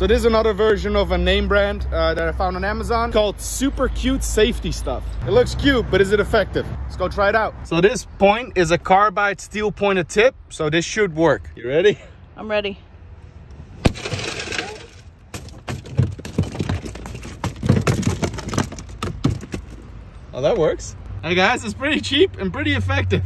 So this is another version of a name brand uh, that I found on Amazon called Super Cute Safety Stuff. It looks cute, but is it effective? Let's go try it out. So this point is a carbide steel pointed tip. So this should work. You ready? I'm ready. Oh, that works. Hey guys, it's pretty cheap and pretty effective.